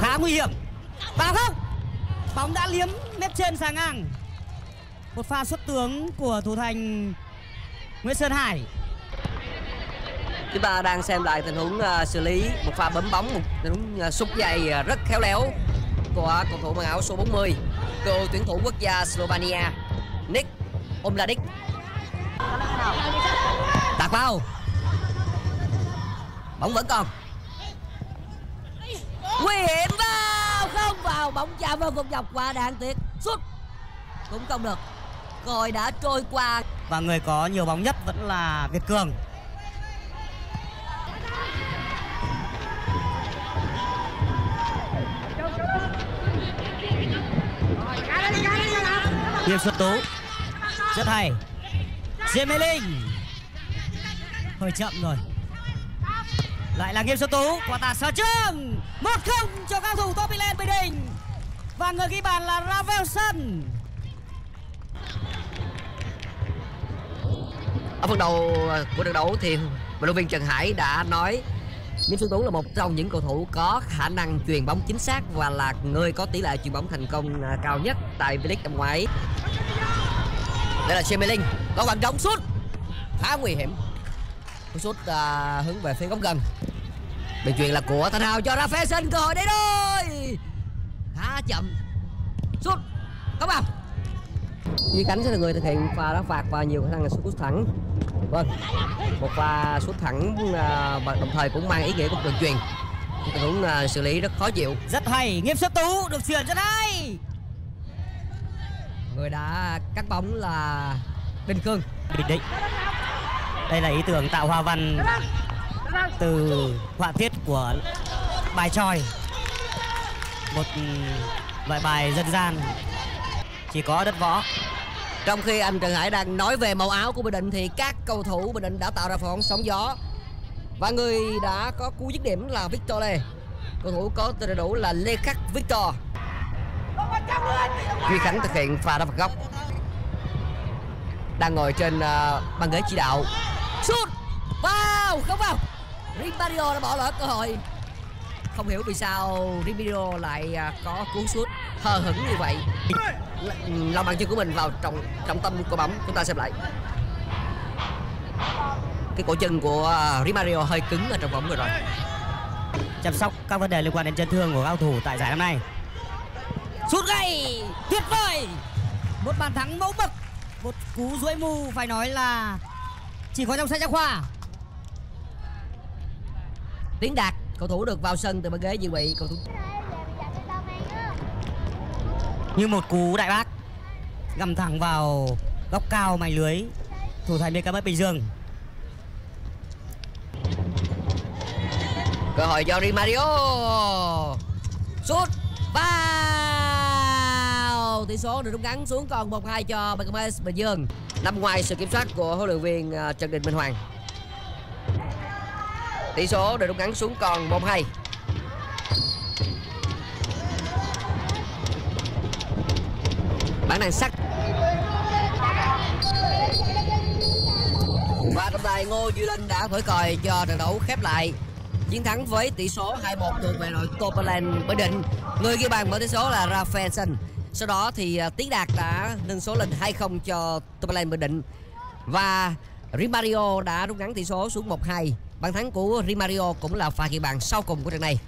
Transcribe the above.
khá nguy hiểm. Vào không bóng đã liếm mép trên sang ngang. Một pha xuất tướng của thủ thành Nguyễn Sơn Hải. Chúng ta đang xem lại tình huống uh, xử lý một pha bấm bóng một tình huống uh, sút dày uh, à, rất khéo léo của cầu thủ mang áo số 40 cựu tuyển thủ quốc gia Slovenia Nick Omladic. Tạt vào. Bóng vẫn còn nguy hiểm vào không vào bóng chạm vào vùng dọc qua đáng tiếc sút. Cũng không được. Rồi đã trôi qua. Và người có nhiều bóng nhất vẫn là Việt Cường. Nghiêm Xuân Tú. Rất hay. Diêm Mê Linh. Hơi chậm rồi. Lại là Nghiêm Xuân Tú. Quả tạt sở trường. Một không cho cao thủ Topilen Bình Định. Và người ghi bàn là Ravelson ở phần đầu à, của trận đấu thì vận động viên Trần Hải đã nói Nguyễn Xuân Tú là một trong những cầu thủ có khả năng truyền bóng chính xác và là người có tỷ lệ truyền bóng thành công à, cao nhất tại V-League năm ngoái. Đây là Jamie có khoảng trống sút khá nguy hiểm. Cú sút à, hướng về phía góc gần. Đường truyền là của Thanh Hào cho ra cơ hội đấy thôi. Khá chậm. Sút không vào. Duy Khánh sẽ là người thực hiện pha đá phạt và nhiều khả năng là sút thẳng. Vâng, một pha sút thẳng à, và đồng thời cũng mang ý nghĩa của đường truyền. Tình huống à, xử lý rất khó chịu. Rất hay, Nghiêm Xuân Tú được chuyển rất hay Người đã cắt bóng là Đinh Cương. Bình Định Đây là ý tưởng tạo hoa văn từ họa tiết của bài tròi một ừ, loại bài dân gian chỉ có đất võ Trong khi anh Trần Hải đang nói về màu áo của Bình Định thì các cầu thủ Bình Định đã tạo ra phòng sóng gió. Và người đã có cú dứt điểm là Victor Lê. Cầu thủ có tên đầy đủ là Lê Khắc Victor. Duy Khánh thực hiện pha đá phạt góc. Đang ngồi trên uh, băng ghế chỉ đạo. Sút! Vào! Không vào! Rimario đã bỏ lỡ cơ hội. Không hiểu vì sao Rimario lại uh, có cú sút hờ hững như vậy. Lòng bàn chân của mình vào trọng trọng tâm của bóng. Chúng ta xem lại. Cái cổ chân của uh, Rimario hơi cứng ở trong bóng vừa rồi. Chăm sóc các vấn đề liên quan đến chấn thương của cao thủ tại giải năm nay. Sút gay tuyệt vời! Một bàn thắng mẫu mực. Một cú duỗi mu phải nói là chỉ có trong sách giáo khoa. Tiến Đạt cầu thủ được vào sân từ băng ghế dự bị cầu thủ như một cú đại bác găm thẳng vào góc cao mảnh lưới thủ thành BKM Bình Dương. Cơ hội cho Rimario sút vào. Tỷ số được rút ngắn xuống còn 1-2 cho BKM Bình Dương. Nằm ngoài sự kiểm soát của huấn luyện viên uh, Trần Đình Minh Hoàng tỷ số được rút ngắn xuống còn 1-2 bản năng sắc. Và trọng tài Ngô Duy Linh đã thổi còi cho trận đấu khép lại. Chiến thắng với tỷ số 2-1 thuộc về đội Topaland Bình Định. Người ghi bàn mở tỷ số là Rafaelson sau đó thì à, Tiến Đạt đã nâng số lên 2-0 cho Topaland Bình Định. Và Rimario đã rút ngắn tỷ số xuống 1-2 bàn thắng của Rimario cũng là pha ghi bàn sau cùng của trận này.